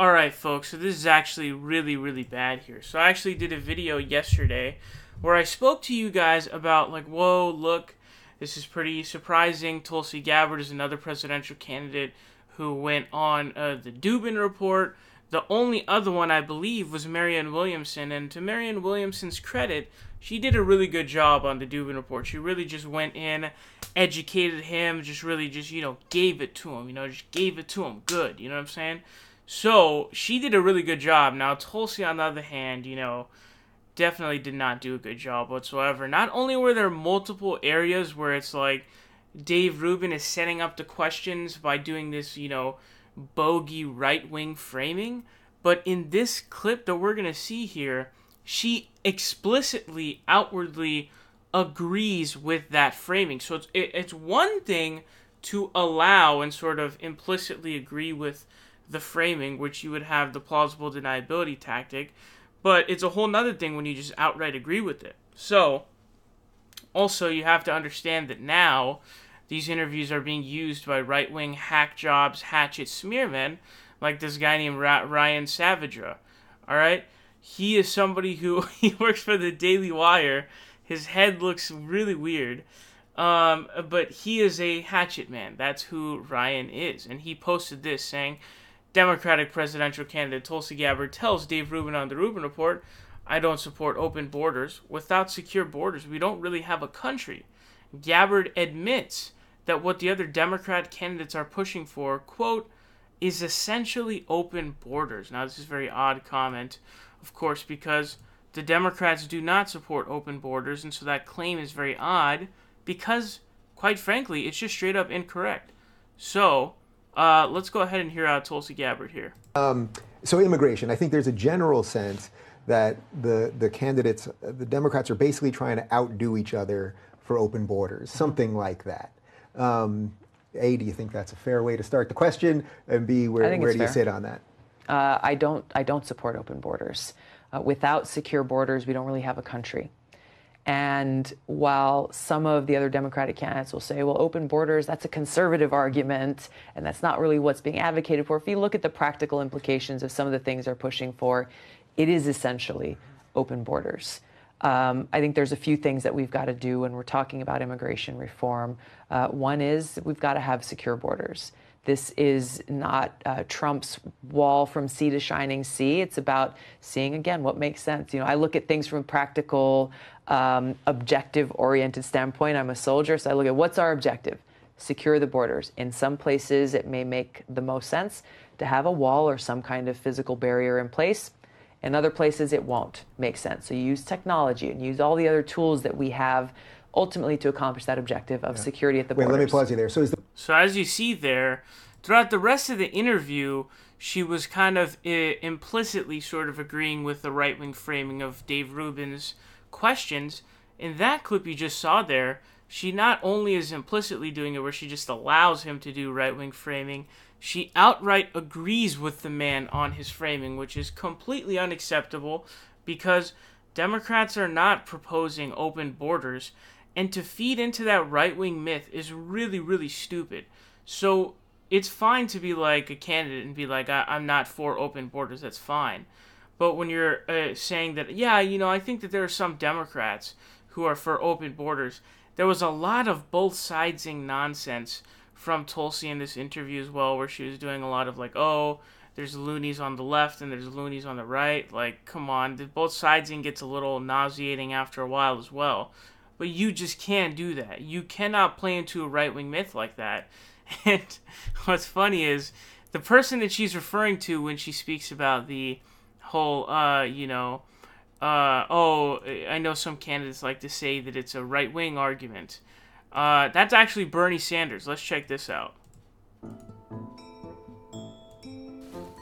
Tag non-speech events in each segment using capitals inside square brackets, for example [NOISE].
Alright, folks, so this is actually really, really bad here. So I actually did a video yesterday where I spoke to you guys about, like, whoa, look, this is pretty surprising. Tulsi Gabbard is another presidential candidate who went on uh, the Dubin report. The only other one, I believe, was Marianne Williamson. And to Marianne Williamson's credit, she did a really good job on the Dubin report. She really just went in, educated him, just really just, you know, gave it to him, you know, just gave it to him good, you know what I'm saying? So she did a really good job. Now, Tulsi, on the other hand, you know, definitely did not do a good job whatsoever. Not only were there multiple areas where it's like Dave Rubin is setting up the questions by doing this, you know, bogey right wing framing, but in this clip that we're going to see here, she explicitly, outwardly agrees with that framing. So it's it, it's one thing to allow and sort of implicitly agree with the framing, which you would have the plausible deniability tactic, but it's a whole nother thing when you just outright agree with it. So also you have to understand that now these interviews are being used by right wing hack jobs, hatchet smearmen, like this guy named Ryan Saavedra. All right? he is somebody who [LAUGHS] he works for the Daily Wire. His head looks really weird. Um, but he is a hatchet man. That's who Ryan is. And he posted this saying Democratic presidential candidate Tulsi Gabbard tells Dave Rubin on the Rubin Report, I don't support open borders. Without secure borders, we don't really have a country. Gabbard admits that what the other Democrat candidates are pushing for, quote, is essentially open borders. Now, this is a very odd comment of course, because the Democrats do not support open borders, and so that claim is very odd because, quite frankly, it's just straight up incorrect. So, uh, let's go ahead and hear out Tulsi Gabbard here. Um, so, immigration. I think there's a general sense that the the candidates, the Democrats, are basically trying to outdo each other for open borders, something like that. Um, a, do you think that's a fair way to start the question? And B, where, where do fair. you sit on that? Uh, I don't. I don't support open borders. Uh, without secure borders, we don't really have a country. And while some of the other Democratic candidates will say, well, open borders, that's a conservative argument, and that's not really what's being advocated for, if you look at the practical implications of some of the things they're pushing for, it is essentially open borders. Um, I think there's a few things that we've got to do when we're talking about immigration reform. Uh, one is we've got to have secure borders. This is not uh, Trump's wall from sea to shining sea. It's about seeing again what makes sense. You know, I look at things from a practical, um, objective-oriented standpoint. I'm a soldier, so I look at what's our objective: secure the borders. In some places, it may make the most sense to have a wall or some kind of physical barrier in place. In other places, it won't make sense. So you use technology and use all the other tools that we have ultimately to accomplish that objective of yeah. security at the Wait, borders. let me pause you there. So, the- so as you see there, throughout the rest of the interview, she was kind of I- implicitly sort of agreeing with the right wing framing of Dave Rubin's questions. In that clip you just saw there, she not only is implicitly doing it where she just allows him to do right wing framing, she outright agrees with the man on his framing, which is completely unacceptable because Democrats are not proposing open borders. And to feed into that right wing myth is really, really stupid. So it's fine to be like a candidate and be like, I- am not for open borders. That's fine. But when you're uh, saying that, yeah, you know, I think that there are some Democrats who are for open borders, there was a lot of both sidesing nonsense from Tulsi in this interview as well, where she was doing a lot of like, oh, there's loonies on the left and there's loonies on the right. Like, come on, both sidesing gets a little nauseating after a while as well. But you just can't do that. You cannot play into a right wing myth like that. [LAUGHS] And what's funny is the person that she's referring to when she speaks about the whole, uh, you know, uh, oh, I know some candidates like to say that it's a right wing argument. Uh, that's actually Bernie Sanders. Let's check this out.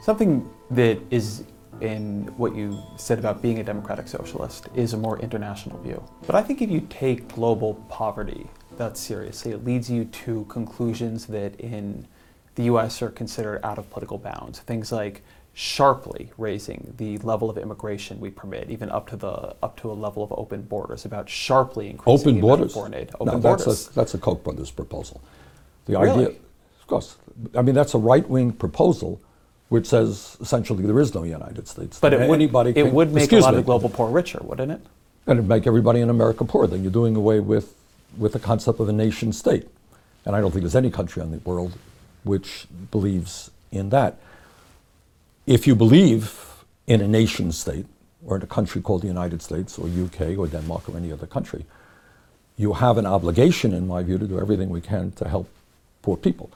Something that is in what you said about being a democratic socialist is a more international view. But I think if you take global poverty that seriously, it leads you to conclusions that in the US are considered out of political bounds. Things like sharply raising the level of immigration we permit, even up to the up to a level of open borders, about sharply increasing open borders. foreign aid. Open no, borders. That's a, that's a Koch brothers proposal. The really? idea, of course, I mean that's a right wing proposal which says essentially there is no United States. But it would, anybody it can- would make a lot me. of global poor richer, wouldn't it? And it'd make everybody in America poor. Then you're doing away with, with the concept of a nation state. And I don't think there's any country in the world which believes in that. If you believe in a nation state, or in a country called the United States, or UK, or Denmark, or any other country, you have an obligation, in my view, to do everything we can to help poor people.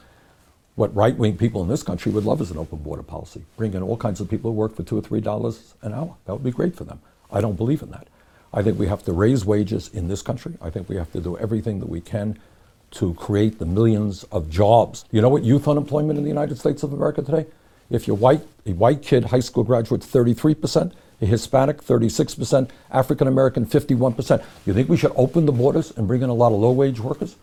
What right wing people in this country would love is an open border policy. Bring in all kinds of people who work for two or three dollars an hour. That would be great for them. I don't believe in that. I think we have to raise wages in this country. I think we have to do everything that we can to create the millions of jobs. You know what youth unemployment in the United States of America today? If you're white, a white kid, high school graduate, 33%, a Hispanic, 36%, African American, 51%. You think we should open the borders and bring in a lot of low wage workers?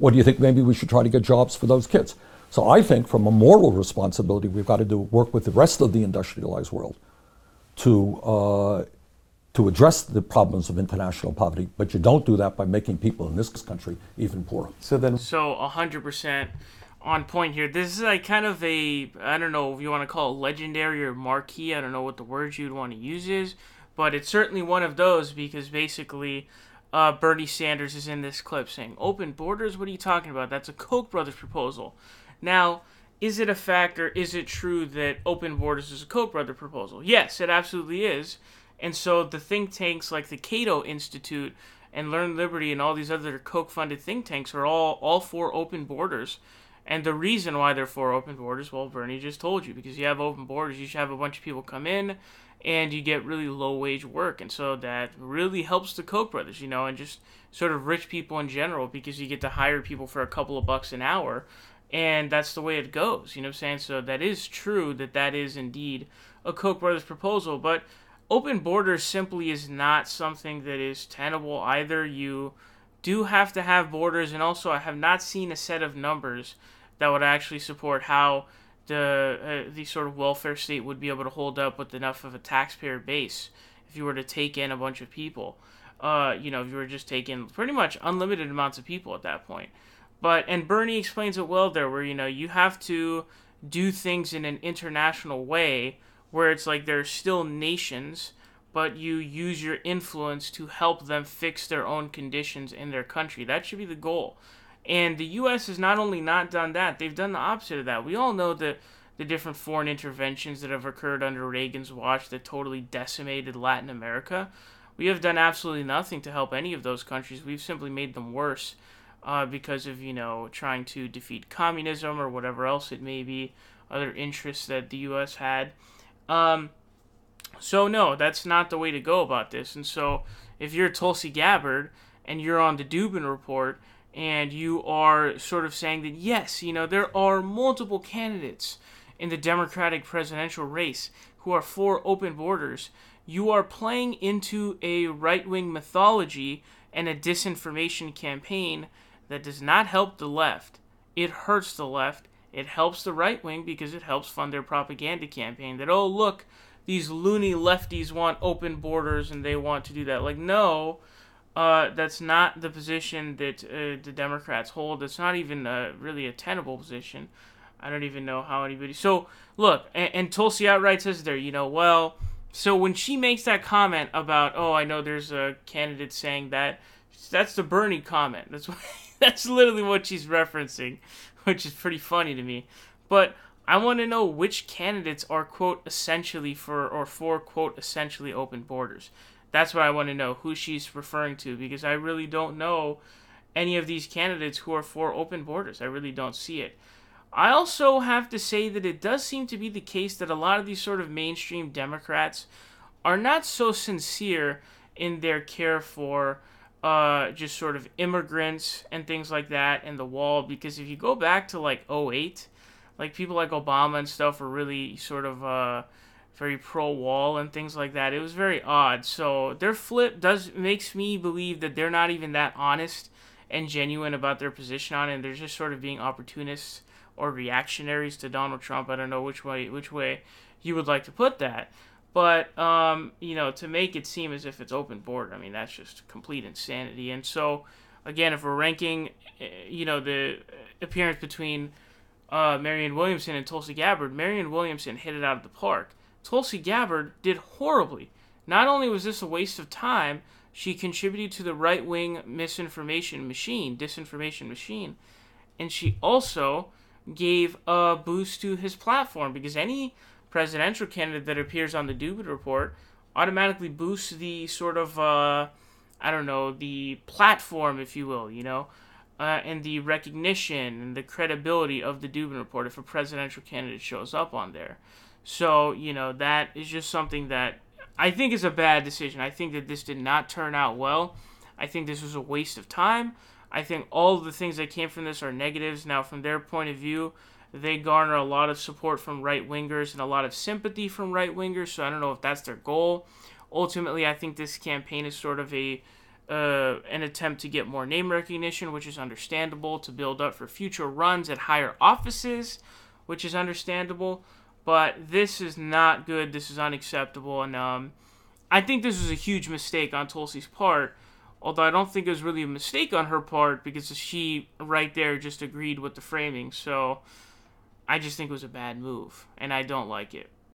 Or do you think maybe we should try to get jobs for those kids? So I think from a moral responsibility, we've got to do work with the rest of the industrialized world to, uh, to address the problems of international poverty. But you don't do that by making people in this country even poorer. So then, So hundred percent on point here. This is like kind of a I don't know if you want to call it legendary or marquee. I don't know what the words you'd want to use is, but it's certainly one of those because basically. Uh, Bernie Sanders is in this clip saying, "Open borders? What are you talking about? That's a Koch brothers proposal." Now, is it a fact or is it true that open borders is a Koch brother proposal? Yes, it absolutely is. And so the think tanks like the Cato Institute and Learn Liberty and all these other Koch funded think tanks are all all for open borders. And the reason why they're for open borders, well, Bernie just told you, because you have open borders, you should have a bunch of people come in and you get really low wage work. And so that really helps the Koch brothers, you know, and just sort of rich people in general, because you get to hire people for a couple of bucks an hour. And that's the way it goes, you know what I'm saying? So that is true that that is indeed a Koch brothers proposal. But open borders simply is not something that is tenable either. You do have to have borders, and also I have not seen a set of numbers that would actually support how the uh, the sort of welfare state would be able to hold up with enough of a taxpayer base if you were to take in a bunch of people. Uh, you know, if you were just taking pretty much unlimited amounts of people at that point. But and Bernie explains it well there, where you know you have to do things in an international way, where it's like there's still nations, but you use your influence to help them fix their own conditions in their country. That should be the goal. And the U.S. has not only not done that, they've done the opposite of that. We all know that the different foreign interventions that have occurred under Reagan's watch that totally decimated Latin America. We have done absolutely nothing to help any of those countries. We've simply made them worse uh, because of, you know, trying to defeat communism or whatever else it may be, other interests that the U.S. had. Um, so, no, that's not the way to go about this. And so, if you're Tulsi Gabbard and you're on the Dubin report and you are sort of saying that, yes, you know, there are multiple candidates in the Democratic presidential race who are for open borders, you are playing into a right wing mythology and a disinformation campaign that does not help the left. It hurts the left. It helps the right wing because it helps fund their propaganda campaign that, oh, look, these loony lefties want open borders and they want to do that. Like, no, uh, that's not the position that uh, the Democrats hold. It's not even really a tenable position. I don't even know how anybody. So, look, and, and Tulsi outright says there, you know, well, so when she makes that comment about, oh, I know there's a candidate saying that, that's the Bernie comment. That's [LAUGHS] what, that's literally what she's referencing, which is pretty funny to me. But I want to know which candidates are quote essentially for or for quote essentially open borders. That's what I want to know who she's referring to because I really don't know any of these candidates who are for open borders. I really don't see it. I also have to say that it does seem to be the case that a lot of these sort of mainstream Democrats are not so sincere in their care for uh, just sort of immigrants and things like that and the wall. Because if you go back to like 08, like people like Obama and stuff were really sort of uh, very pro wall and things like that. It was very odd. So their flip does makes me believe that they're not even that honest and genuine about their position on it. And they're just sort of being opportunists or reactionaries to Donald Trump. I don't know which way which way you would like to put that. But um, you know, to make it seem as if it's open border, I mean that's just complete insanity. And so, again, if we're ranking, you know, the appearance between uh, Marianne Williamson and Tulsi Gabbard, Marianne Williamson hit it out of the park. Tulsi Gabbard did horribly. Not only was this a waste of time, she contributed to the right wing misinformation machine, disinformation machine, and she also gave a boost to his platform because any presidential candidate that appears on the Dubin report automatically boosts the sort of, uh, I don't know, the platform, if you will, you know, uh, and the recognition and the credibility of the Dubin report if a presidential candidate shows up on there. So, you know, that is just something that I think is a bad decision. I think that this did not turn out well. I think this was a waste of time. I think all of the things that came from this are negatives. Now, from their point of view, they garner a lot of support from right wingers and a lot of sympathy from right wingers. So I don't know if that's their goal. Ultimately, I think this campaign is sort of a uh, an attempt to get more name recognition, which is understandable, to build up for future runs at higher offices, which is understandable. But this is not good. This is unacceptable, and um, I think this was a huge mistake on Tulsi's part. Although I don't think it was really a mistake on her part because she right there just agreed with the framing. So I just think it was a bad move, and I don't like it.